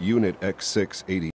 Unit X680.